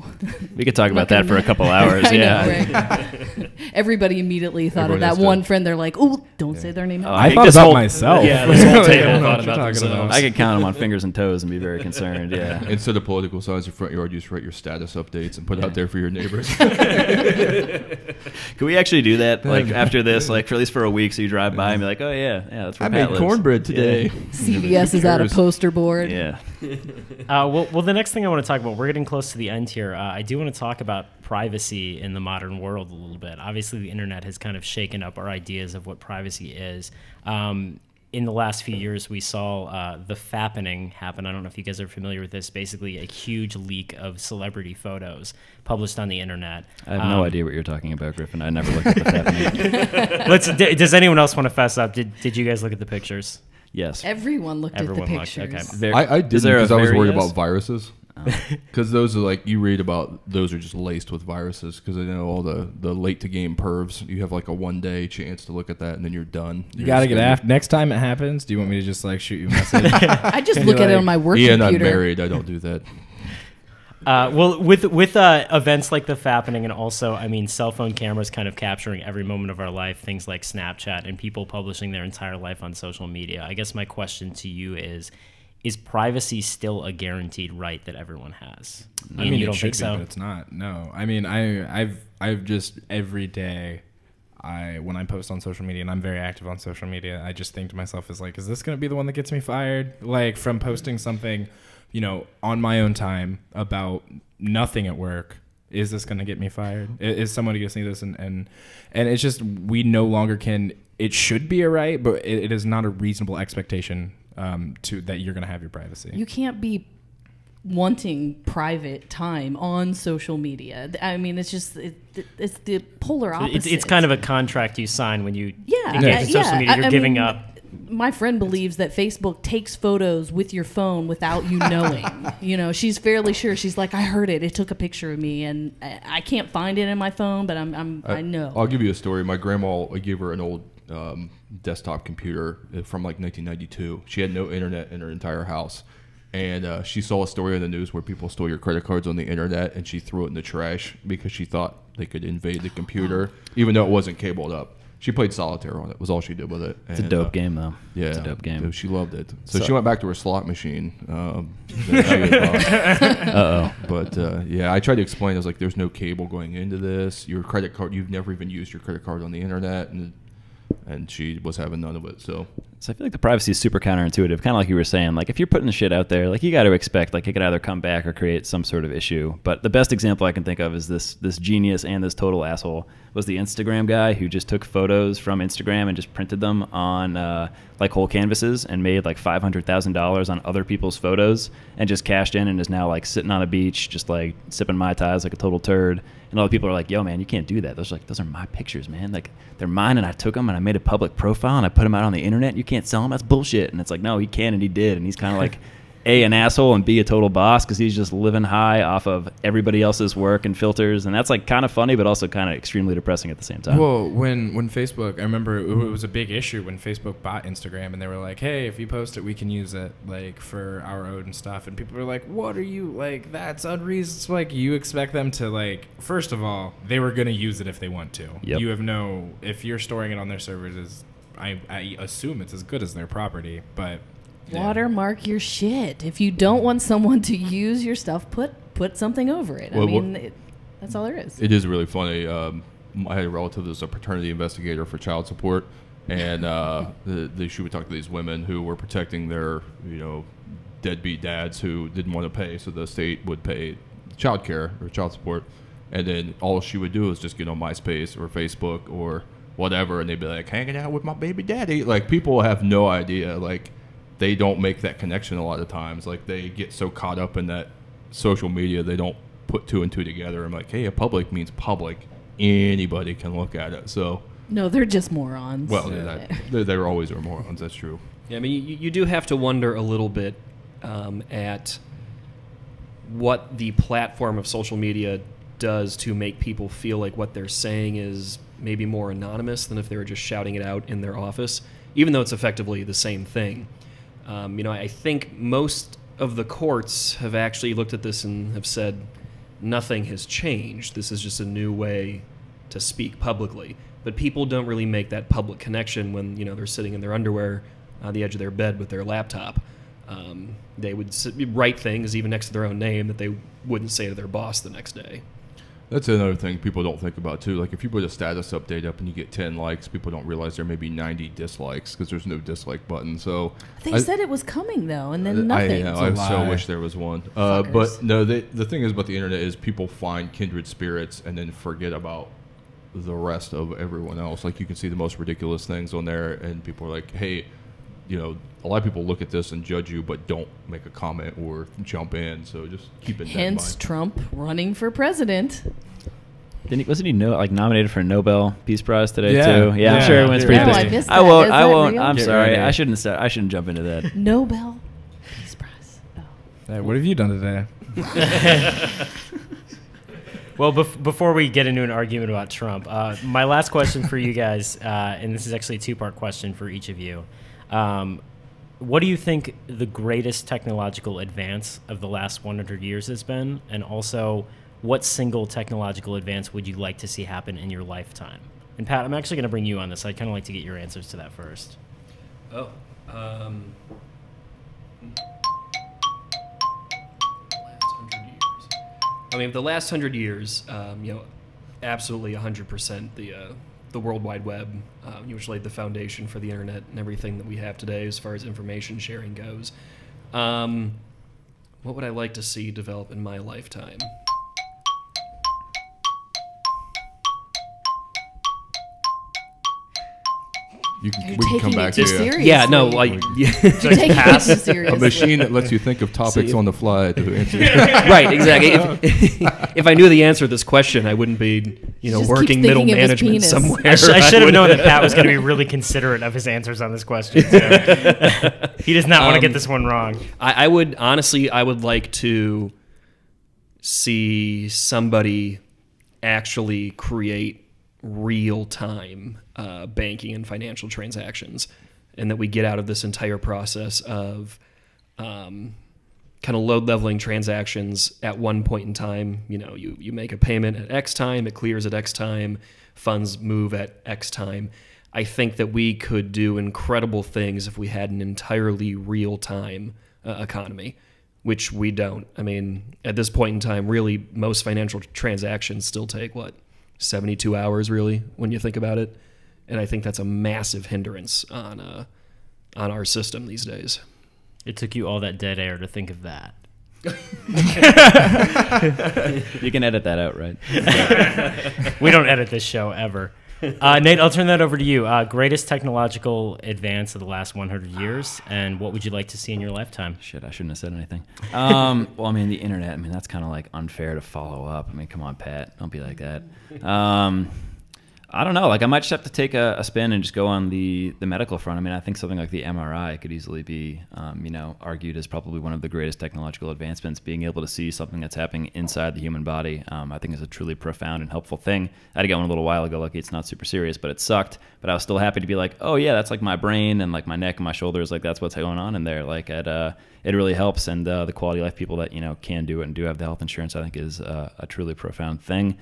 We could talk about that for a couple hours. I know, yeah. right? Everybody immediately thought Everyone of that has to- one friend. They're like, "Oh, don't say their name." Oh, I think thought this about whole- myself. Yeah, this whole I table thought about talking about. themselves. I could count them on fingers and toes and be very concerned. Yeah. Instead of political signs in front yard, you just write your status updates and put it out there for your neighbors. Can we actually do that? Like after this, like for at least for a week, so you drive by and be like, oh yeah, yeah, that's where I Pat made lives. cornbread today. CVS is out a Cares. poster board. Yeah. Uh, well, well, the next thing I want to talk about, we're getting close to the end here. Uh, I do want to talk about privacy in the modern world a little bit. Obviously, the internet has kind of shaken up our ideas of what privacy is. Um, in the last few years, we saw uh, the fappening happen. I don't know if you guys are familiar with this. Basically, a huge leak of celebrity photos published on the internet. I have no Um, idea what you're talking about, Griffin. I never looked at the Fat Let's. d- does anyone else want to fess up? Did Did you guys look at the pictures? Yes. Everyone looked Everyone at the looked, pictures. okay. Ver- I, I didn't there a because I was worried yes? about viruses. Oh. Because those are like you read about those are just laced with viruses. Because I know all the the late to game pervs. You have like a one day chance to look at that, and then you're done. You You're gotta get after. Next time it happens, do you want me to just like shoot you a message? I just And look you're at it on my work Ian, I'm computer. married. I don't do that. Uh, well, with with uh, events like the fappening, and also, I mean, cell phone cameras kind of capturing every moment of our life. Things like Snapchat and people publishing their entire life on social media. I guess my question to you is: Is privacy still a guaranteed right that everyone has? I mean, you don't think be, so? but it's not. No, I mean, I, I've, I've just every day, I when I post on social media, and I'm very active on social media, I just think to myself, is like, is this gonna be the one that gets me fired? Like from posting something, you know, on my own time about nothing at work. Is this gonna get me fired? Is someone gonna see this and and and it's just we no longer can. It should be a right, but it, it is not a reasonable expectation um, to that you're gonna have your privacy. You can't be wanting private time on social media. I mean, it's just it, it's the polar opposite. It's, it's kind of a contract you sign when you yeah, engage in social yeah. media. You're I giving mean, up. My friend believes that Facebook takes photos with your phone without you knowing. you know, she's fairly sure. She's like, I heard it. It took a picture of me, and I, I can't find it in my phone, but I'm, I'm I, know. I'll give you a story. My grandma, I gave her an old um, desktop computer uh, from like 1992. She had no internet in her entire house. And uh, she saw a story on the news where people stole your credit cards on the internet and she threw it in the trash because she thought they could invade the computer, even though it wasn't cabled up. She played solitaire on it, was all she did with it. It's a dope uh, game, though. Yeah, It's a dope game. She loved it. So, So- she went back to her slot machine. Um, that she had bought. Uh oh. But uh, yeah, I tried to explain. I was like, "There's no cable going into this. Your credit card. You've never even used your credit card on the internet." And and she was having none of it. So So I feel like the privacy is super counterintuitive, kind of like you were saying. Like if you're putting the shit out there, like you got to expect like it could either come back or create some sort of issue. But the best example I can think of is this this genius and this total asshole was the Instagram guy who just took photos from Instagram and just printed them on uh, like whole canvases and made like five hundred thousand dollars on other people's photos and just cashed in and is now like sitting on a beach just like sipping mai tais like a total turd. And all the people are like, "Yo, man, you can't do that. Those are like those are my pictures, man. Like they're mine, and I took them and I made a public profile and I put them out on the internet. You can't sell them. That's bullshit." And it's like, no, he can and he did, and he's kind of like. A an asshole and B a total boss because he's just living high off of everybody else's work and filters and that's like kind of funny but also kind of extremely depressing at the same time. Well, when when Facebook, I remember it was a big issue when Facebook bought Instagram, and they were like, "Hey, if you post it, we can use it like for our own stuff." And people were like, "What are you like? That's unreasonable. Like you expect them to like. First of all, they were gonna use it if they want to. Yep. You have no if you're storing it on their servers is. I, I assume it's as good as their property, but yeah. Watermark your shit. If you don't want someone to use your stuff, put put something over it. Well, I mean, it, that's all there is. it is really funny. Um, I had a relative was a paternity investigator for child support, and uh, the, the, she would talk to these women who were protecting their you know deadbeat dads who didn't want to pay, so the state would pay child care or child support, and then all she would do is just get on MySpace or Facebook or whatever, and they'd be like hanging out with my baby daddy. Like people have no idea. Like they don't make that connection a lot of times. Like they get so caught up in that social media, they don't put two and two together. I'm like, hey, a public means public. Anybody can look at it. So No, they're just morons. Well, Yeah. that, they're always are morons. That's true. Yeah, I mean, you, you do have to wonder a little bit um, at what the platform of social media does to make people feel like what they're saying is maybe more anonymous than if they were just shouting it out in their office, even though it's effectively the same thing. Um, you know, I think most of the courts have actually looked at this and have said nothing has changed. This is just a new way to speak publicly. But people don't really make that public connection when you know they're sitting in their underwear on the edge of their bed with their laptop. Um, they would s- write things even next to their own name that they wouldn't say to their boss the next day. That's another thing people don't think about too. Like if you put a status update up and you get 10 likes, people don't realize there may be 90 dislikes because there's no dislike button. So they I- said it was coming though, and then I, nothing. know, I, a I so wish there was one. Uh, but no, they, the thing is about the internet is people find kindred spirits and then forget about the rest of everyone else. Like you can see the most ridiculous things on there, and people are like, "Hey, you know, a lot of people look at this and judge you, but don't make a comment or jump in." So just keep it in Hence, mind. Trump running for president. Didn't he, wasn't he no, like nominated for a Nobel Peace Prize today Yeah. too? Yeah, yeah, I'm sure it went pretty ready. busy. Oh, I missed I won't. Is I won't. real? I'm Get sorry. ready. I shouldn't start. I shouldn't jump into that. Nobel Peace Prize. Oh. Hey, what have you done today? Well, bef- before we get into an argument about Trump, uh, my last question for you guys, uh, and this is actually a two part question for each of you. Um, what do you think the greatest technological advance of the last 100 years has been? And also, what single technological advance would you like to see happen in your lifetime? And Pat, I'm actually going to bring you on this. I'd kind of like to get your answers to that first. Oh. Um, last hundred years. I mean, the last hundred years, um, you know, absolutely 100% the uh, the World Wide Web, uh, which laid the foundation for the internet and everything that we have today as far as information sharing goes. Um, what would I like to see develop in my lifetime? You can, You're we can come back to too you. seriously. Yeah, no, like yeah. You're taking it too A machine that lets you think of topics See, on the fly to answer. right, exactly. If, if I knew the answer to this question, I wouldn't be, you know, Just working middle thinking of his management somewhere. I, sh- I I should have known that Pat was going to be really considerate of his answers on this question. too. he does not want to get Um, this one wrong. I, I would honestly, I would like to see somebody actually create real time uh, banking and financial transactions, and that we get out of this entire process of um, kind of load leveling transactions at one point in time. You know, you, you make a payment at X time, it clears at X time, funds move at X time. I think that we could do incredible things if we had an entirely real time uh, economy, which we don't. I mean, at this point in time, really, most financial transactions still take what? 72 hours, really, when you think about it. And I think that's a massive hindrance on, uh, on our system these days. It took you all that dead air to think of that. You can edit that out, right? we don't edit this show ever. Uh, Nate, I'll turn that over to you. Uh, greatest technological advance of the last 100 years, and what would you like to see in your lifetime? Shit, I shouldn't have said anything. Um, well, I mean, the internet. I mean, that's kind of like unfair to follow up. I mean, come on, Pat, don't be like that. Um, I don't know. Like, I might just have to take a, a spin and just go on the the medical front. I mean, I think something like the MRI could easily be, um, you know, argued as probably one of the greatest technological advancements. Being able to see something that's happening inside the human body, um, I think is a truly profound and helpful thing. I had to get one a little while ago. Lucky it's not super serious, but it sucked. But I was still happy to be like, oh yeah, that's like my brain and like my neck and my shoulders. Like that's what's going on in there. Like it, uh, it really helps. And uh, the quality of life people that you know can do it and do have the health insurance, I think, is uh, a truly profound thing.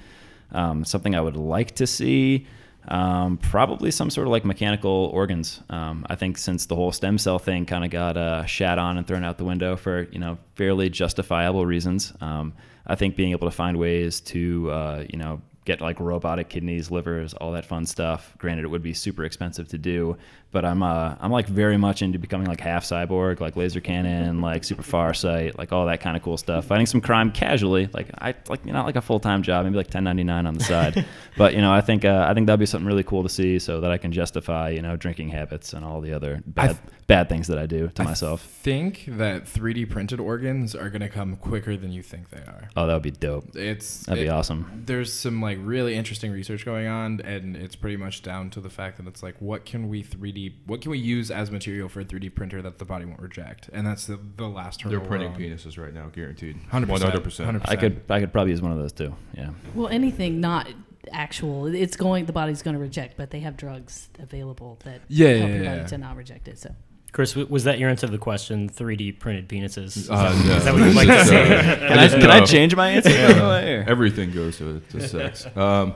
Um, something I would like to see. Um, probably some sort of like mechanical organs. Um, I think since the whole stem cell thing kind of got uh, shat on and thrown out the window for you know fairly justifiable reasons, um, I think being able to find ways to uh, you know get like robotic kidneys, livers, all that fun stuff. Granted, it would be super expensive to do, but I'm uh, I'm like very much into becoming like half cyborg, like laser cannon, like super far sight, like all that kind of cool stuff. Fighting some crime casually, like I like not like a full time job, maybe like 1099 on the side. but you know, I think uh, I think that'd be something really cool to see, so that I can justify you know drinking habits and all the other bad th- bad things that I do to I myself. think that 3D printed organs are going to come quicker than you think they are. Oh, that would be dope. It's That'd be awesome. There's some like like really interesting research going on, and it's pretty much down to the fact that it's like, what can we 3D, what can we use as material for a 3D printer that the body won't reject, and that's the the last hurdle. They're printing penises right now, guaranteed. 100%. 100%. I could I could probably use one of those too. Yeah. Well, anything not actual, it's going. The body's going to reject, but they have drugs available that Yeah, help yeah, your yeah. body to not reject it. So Chris, was that your answer to the question? 3D printed penises? Is Uh, that- no. is that what you'd like to So, say? Can I, can I change my answer? by the Everything goes to, to sex. Um,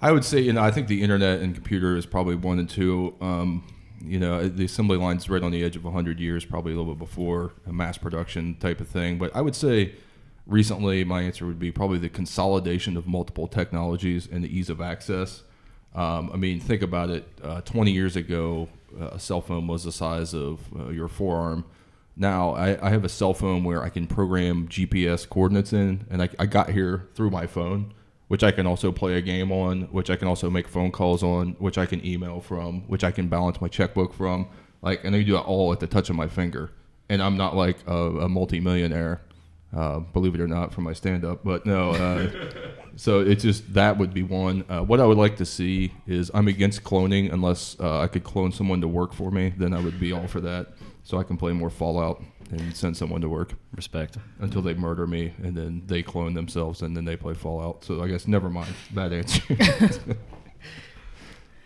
I would say, you know, I think the internet and computer is probably one and two. Um, you know, the assembly line's right on the edge of 100 years, probably a little bit before a mass production type of thing. But I would say recently my answer would be probably the consolidation of multiple technologies and the ease of access. Um, I mean, think about it. Uh, 20 years ago, a cell phone was the size of uh, your forearm. Now I, I have a cell phone where I can program GPS coordinates in, and I, I got here through my phone, which I can also play a game on, which I can also make phone calls on, which I can email from, which I can balance my checkbook from. Like, and I do it all at the touch of my finger. And I'm not like a, a multimillionaire, uh, believe it or not, from my stand up. But no, uh, so it's just that would be one. Uh, what I would like to see is I'm against cloning unless uh, I could clone someone to work for me. Then I would be all for that, so I can play more Fallout and send someone to work Respect. until they murder me, and then they clone themselves, and then they play Fallout. So I guess never mind. Bad answer.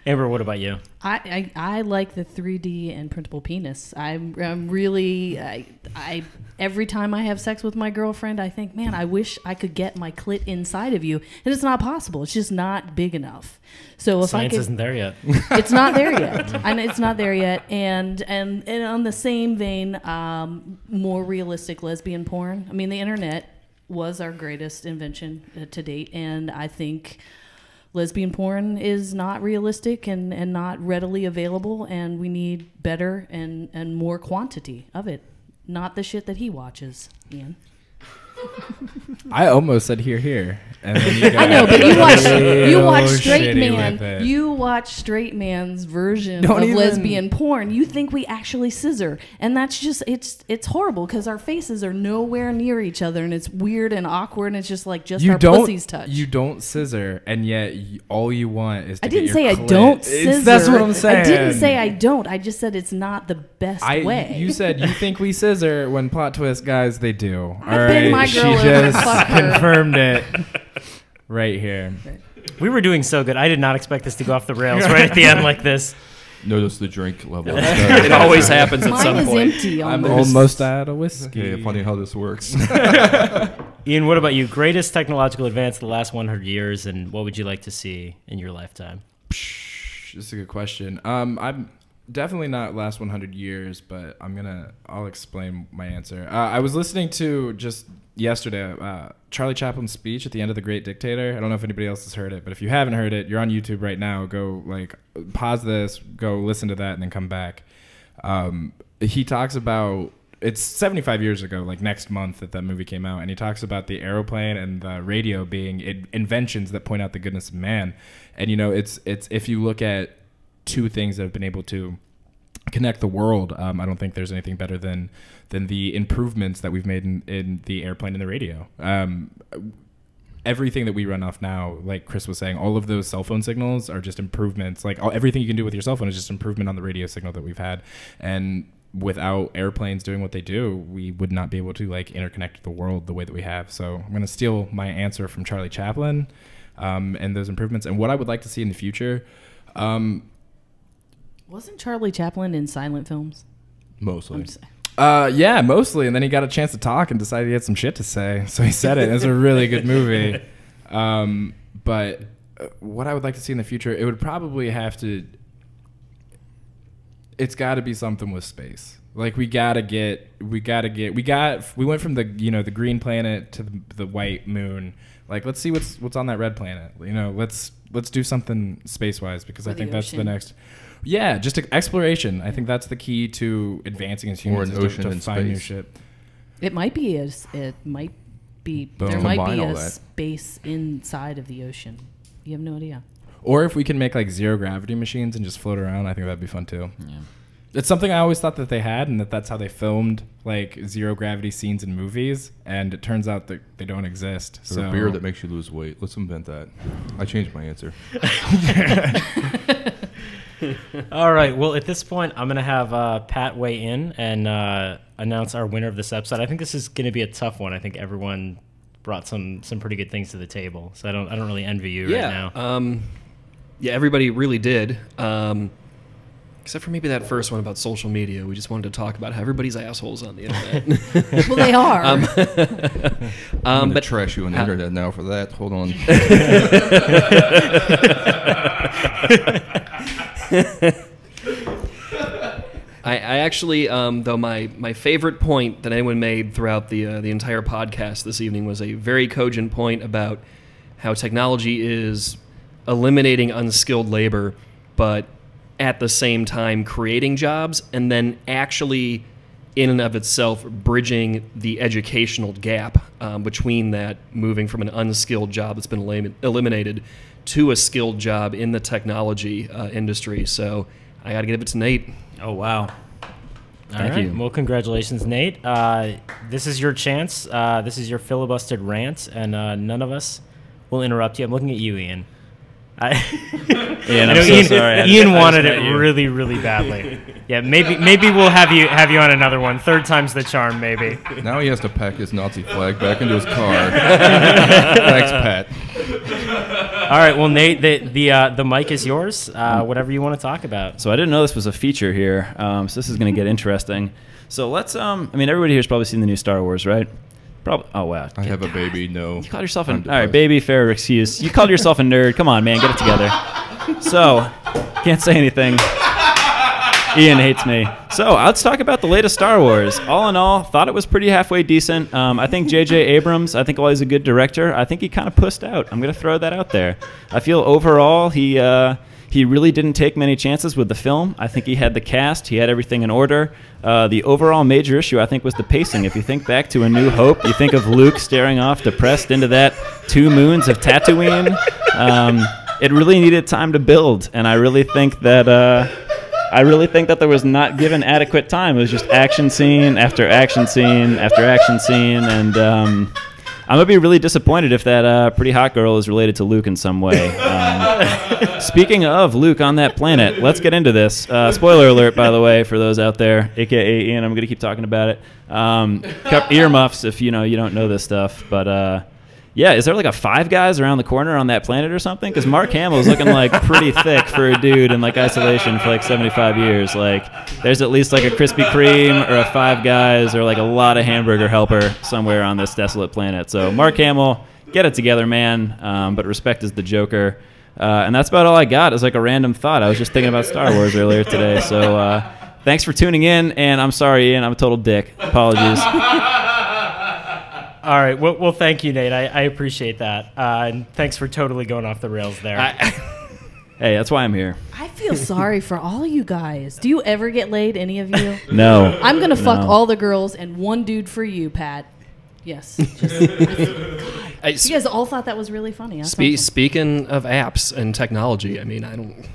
Amber, what about you? I, I, I like the 3D and printable penis. I'm, I'm really I, I every time I have sex with my girlfriend, I think, man, I wish I could get my clit inside of you, and it's not possible. It's just not big enough. So if Science I could, isn't there yet. it's not there yet. and it's not there yet. And and and on the same vein, um, more realistic lesbian porn. I mean, the internet was our greatest invention uh, to date, and I think lesbian porn is not realistic and, and not readily available, and we need better and and more quantity of it. Not the shit that he watches, Ian. I almost said here, here, I know, but you watch you watch straight man. You watch straight man's version Don't of even- lesbian porn. You think we actually scissor, and that's just it's it's horrible because our faces are nowhere near each other, and it's weird and awkward, and it's just like just you our don't pussies touch. you don't scissor, and yet you, all you want is. To I didn't your say I clit. don't It's- scissor. That's what I'm saying. I didn't say I don't. I just said it's not the best I, way. You said you think we scissor when plot twist, guys. They do. All I've right, my she girl over, just confirmed it right here. We were doing so good. I did not expect this to go off the rails right at the end like this. Notice the drink level. It always happens at Mine some is point. empty. I'm Almost. almost out of whiskey. Okay, funny how this works. Ian, what about you? Greatest technological advance of the last 100 years, and what would you like to see in your lifetime? This is a good question. Um, I'm definitely not last 100 years, but I'm gonna. I'll explain my answer. Uh, I was listening to just yesterday uh, Charlie Chaplin's speech at the end of The Great Dictator. I don't know if anybody else has heard it, but if you haven't heard it, you're on YouTube right now. Go like pause this, go listen to that, and then come back. Um, he talks about it's 75 years ago, like next month that that movie came out, and he talks about the aeroplane and the radio being in- inventions that point out the goodness of man. And you know, it's it's if you look at two things that have been able to connect the world, um, I don't think there's anything better than than the improvements that we've made in, in the airplane and the radio. Um, everything that we run off now, like Chris was saying, all of those cell phone signals are just improvements. Like all, everything you can do with your cell phone is just improvement on the radio signal that we've had. And without airplanes doing what they do, we would not be able to like interconnect the world the way that we have. So I'm going to steal my answer from Charlie Chaplin um, and those improvements. And what I would like to see in the future. Um, Wasn't Charlie Chaplin in silent films? Mostly. Uh, yeah, mostly. And then he got a chance to talk and decided he had some shit to say. So he said it. It's a really good movie. Um, but uh, what I would like to see in the future, it would probably have to. It's got to be something with space. Like we gotta get, we gotta get, we got, we went from the you know the green planet to the, the white moon. Like let's see what's what's on that red planet. You know, let's let's do something space wise because I Or think that's the next. Yeah, just exploration. I think that's the key to advancing as humans. an is to- ocean to, in find new space. shit. It might be a, s- it might be Boom. there might Combine be a that. space inside of the ocean. You have no idea. Or if we can make like zero gravity machines and just float around, I think that'd be fun too. Yeah. it's something I always thought that they had, and that that's how they filmed like zero gravity scenes in movies. And it turns out that they don't exist. There's so a beer that makes you lose weight. Let's invent that. I changed my answer. All right. Well, at this point, I'm gonna have uh, Pat weigh in and uh, announce our winner of this episode. I think this is gonna be a tough one. I think everyone brought some some pretty good things to the table, so I don't I don't really envy you yeah. right now. Um, yeah, everybody really did. Um, except for maybe that first one about social media. We just wanted to talk about how everybody's assholes on the internet. well, they are. um, I'm um, gonna but trash you on the internet now for that. Hold on. I, I actually, um, though my, my favorite point that anyone made throughout the uh, the entire podcast this evening was a very cogent point about how technology is eliminating unskilled labor, but at the same time creating jobs, and then actually, in and of itself, bridging the educational gap um, between that moving from an unskilled job that's been elim- eliminated to a skilled job in the technology uh, industry. So I got to give it to Nate. Oh wow. Thank right. you. Well, congratulations, Nate. Uh, this is your chance. Uh, this is your filibustered rant, and uh, none of us will interrupt you. I'm looking at you, Ian. I, Ian, I I'm know so Ian, sorry. Ian just- I wanted it you. really, really badly. Yeah, maybe maybe we'll have you have you on another one. Third time's the charm, maybe. now he has to pack his Nazi flag back into his car. Thanks, Pat. All right. Well, Nate, the the uh, the mic is yours. Uh, whatever you want to talk about. So I didn't know this was a feature here. Um, so this is going to get interesting. So let's. Um, I mean, everybody here's probably seen the new Star Wars, right? Probably. Oh wow. I have a baby. No. You called yourself an all right, baby. Fair excuse. You called yourself a nerd. Come on, man, get it together. So, can't say anything. Ian hates me. So let's talk about the latest Star Wars. All in all, thought it was pretty halfway decent. Um, I think J.J. Abrams. I think while he's a good director, I think he kind of pushed out. I'm gonna throw that out there. I feel overall he. Uh, he really didn't take many chances with the film. I think he had the cast, he had everything in order. Uh, the overall major issue, I think, was the pacing. If you think back to A New Hope, you think of Luke staring off depressed into that two moons of Tatooine. Um, it really needed time to build, and I really think that. Uh, I really think that there was not given adequate time. It was just action scene after action scene after action scene, and um, I'm gonna be really disappointed if that uh, pretty hot girl is related to Luke in some way. Um, speaking of Luke on that planet, let's get into this. Uh, spoiler alert, by the way, for those out there, aka Ian. I'm gonna keep talking about it. Um, cup- earmuffs if you know you don't know this stuff, but. Uh, yeah, is there like a Five Guys around the corner on that planet or something? Because Mark Hamill's looking like pretty thick for a dude in like isolation for like 75 years. Like, there's at least like a Krispy Kreme or a Five Guys or like a lot of hamburger helper somewhere on this desolate planet. So, Mark Hamill, get it together, man. Um, but respect is the Joker. Uh, and that's about all I got as like a random thought. I was just thinking about Star Wars earlier today. So, uh, thanks for tuning in. And I'm sorry, Ian, I'm a total dick. Apologies. All right. Well, well thank you, Nate. I, I appreciate that. Uh, and thanks for totally going off the rails there. I, hey, that's why I'm here. I feel sorry for all you guys. Do you ever get laid, any of you? No. I'm gonna fuck No. all the girls and one dude for you, Pat. Yes. Just, I, you guys all thought that was really funny. Spe- awesome. speaking of apps and technology, I mean, I don't.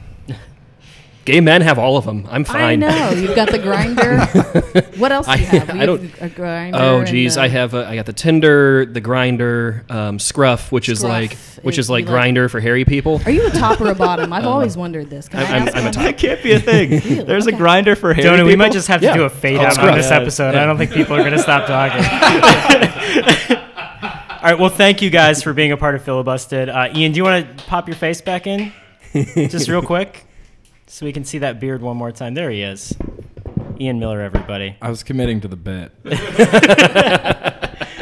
Gay men have all of them. I'm fine. I fine. know you've got the Grindr. what else do you I- have? I You have don't- a Grindr. Oh geez, uh, I have uh, I got the Tinder, the Grindr, um, Scruff, which is Scruff. like which If is like you like- Grindr for hairy people. Are you a top or a bottom? I've always wondered this. Can I I'm- I'm- ask I'm a top. That can't be a thing. Really? There's a Grindr for hairy Doney, we might just have to Yeah. do a fade Oh, out screw on this Yeah, episode. yeah. I don't think people are going to stop talking. All right. Well, thank you guys for being a part of Filibusted. Uh, Ian, do you want to pop your face back in, just real quick, so we can see that beard one more time? There he is, Ian Miller, everybody. I was committing to the bit.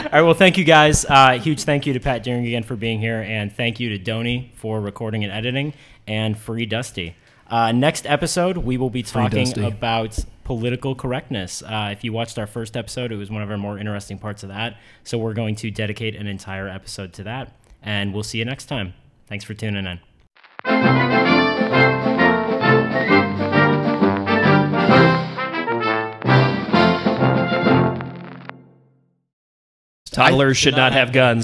All right. Well, thank you guys. Uh, huge thank you to Pat Deering again for being here, and thank you to Doney for recording and editing, and Free Dusty. Uh, next episode, we will be talking about political correctness. Uh, if you watched our first episode, it was one of our more interesting parts of that. So we're going to dedicate an entire episode to that, and we'll see you next time. Thanks for tuning in. Toddlers should not have guns.